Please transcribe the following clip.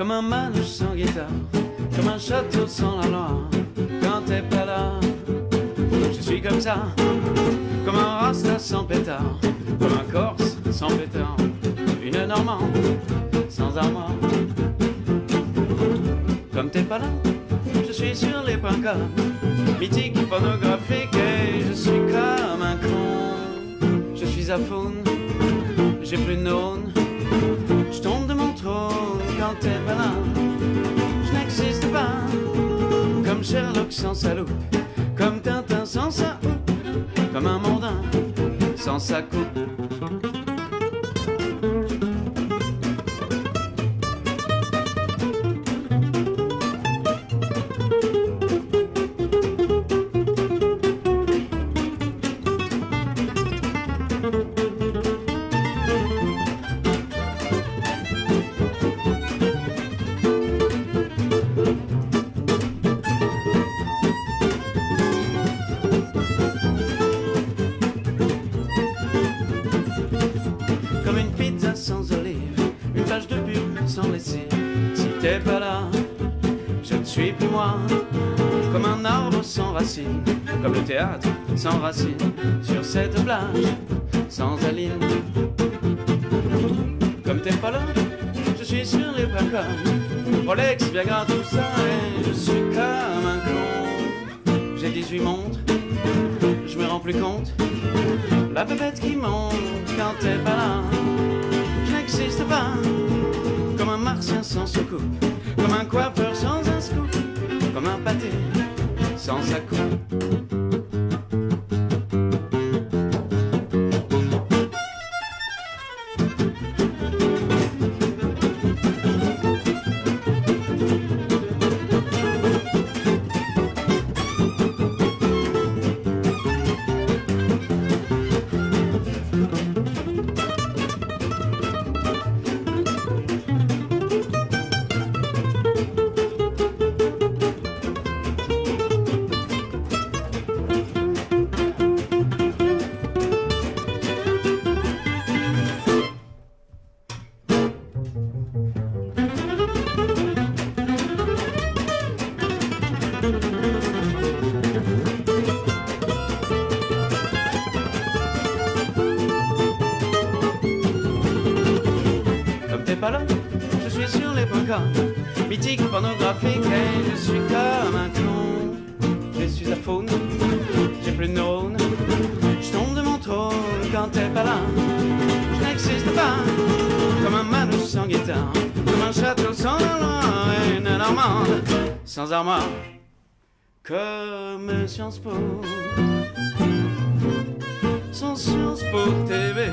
un manouche sans guitare, comme un château sans la loi. Quand t'es pas là, je suis comme ça, comme un rasta sans pétard, comme un corse sans pétard, une normande sans armoire. Comme t'es pas là, je suis sur les com, mythique, pornographique, et je suis comme un con. Je suis à faune, j'ai plus de Je n'existe pas, comme Sherlock sans sa loupe, comme Tintin sans sa houppe, comme un mondain sans sa coupe. T'es pas là, je ne suis plus moi. Comme un arbre sans racines, comme le théâtre sans racines. Sur cette plage, sans aline. Comme t'es pas là, je suis sur les placards. Rolex, Viagra, tout ça, et je suis comme un con. J'ai 18 montres, je me rends plus compte. La bébête qui monte quand t'es pas là, comme un coiffeur sans un scoop, comme un pâté sans sa coupe. Suis sur les points mythique, pornographique, et je suis comme un clone. Je suis à faune, j'ai plus de neurones, je tombe de mon trône quand t'es pas là. Je n'existe pas, comme un manouche sans guitare, comme un château sans loi, une normande sans armoire, comme Sciences Po. Sans Sciences Po TV.